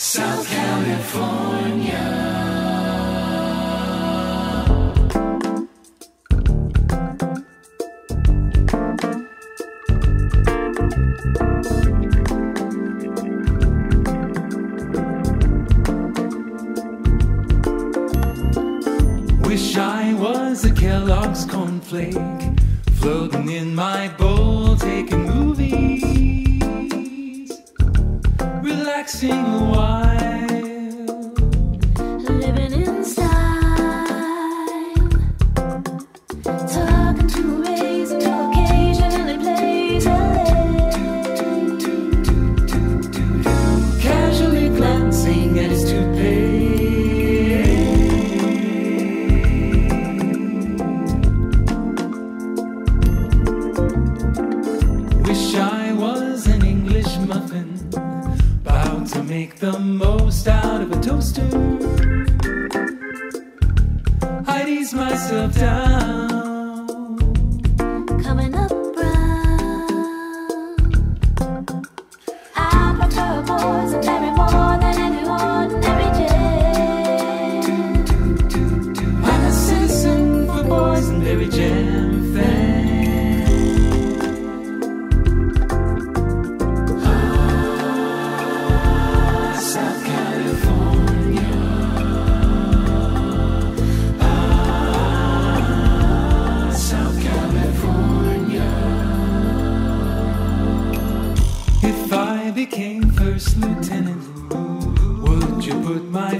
South California. Wish I was a Kellogg's cornflake floating in my bowl, relaxing a make the most out of a toaster. I'd ease myself down. Coming up brown. I prefer poison every more than any ordinary jam. I'm a citizen for boysenberry jam fan. First lieutenant, would you put my